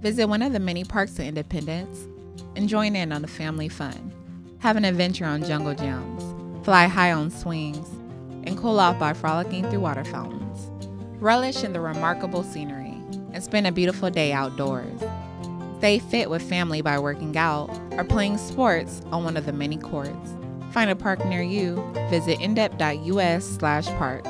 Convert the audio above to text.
Visit one of the many parks in Independence and join in on the family fun. Have an adventure on jungle gyms, fly high on swings, and cool off by frolicking through water fountains. Relish in the remarkable scenery and spend a beautiful day outdoors. Stay fit with family by working out or playing sports on one of the many courts. Find a park near you. Visit indep.us slash parks.